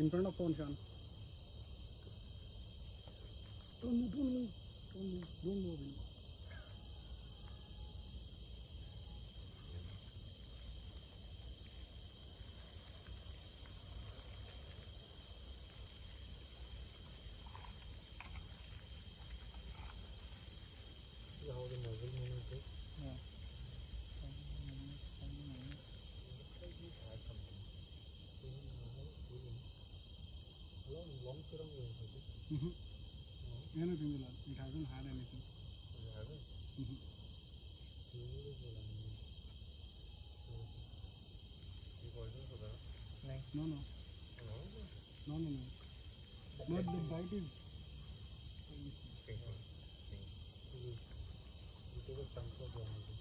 In front of phone, Shaan. Don't move, don't move, don't move, don't move. anymore. How the Mm-hmm. No, Anything will It hasn't had anything. it hasn't. Mm-hmm. Beautiful animal. ये poison होता है? नहीं. No, no, No. no, no, no. But the bite is. Pink one. Pink. You take a chunk of the animal.